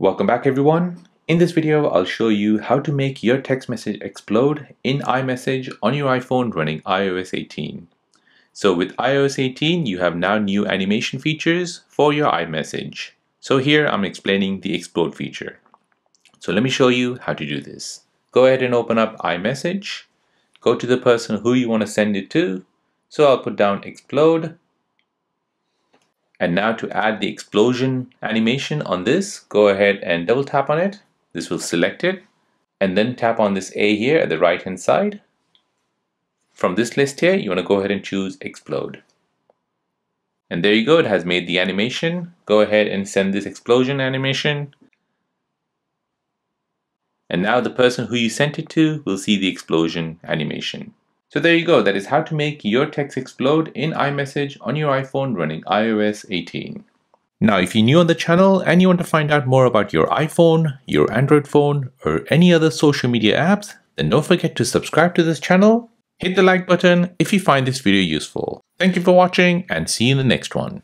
Welcome back everyone. In this video, I'll show you how to make your text message explode in iMessage on your iPhone running iOS 18. So with iOS 18, you have now new animation features for your iMessage. So here I'm explaining the explode feature. So let me show you how to do this. Go ahead and open up iMessage. Go to the person who you want to send it to. So I'll put down explode and now to add the explosion animation on this, go ahead and double tap on it. This will select it. And then tap on this A here at the right hand side. From this list here, you want to go ahead and choose explode. And there you go, it has made the animation. Go ahead and send this explosion animation. And now the person who you sent it to will see the explosion animation. So there you go, that is how to make your text explode in iMessage on your iPhone running iOS 18. Now if you're new on the channel and you want to find out more about your iPhone, your Android phone, or any other social media apps, then don't forget to subscribe to this channel, hit the like button if you find this video useful. Thank you for watching and see you in the next one.